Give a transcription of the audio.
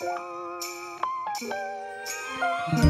Música hum.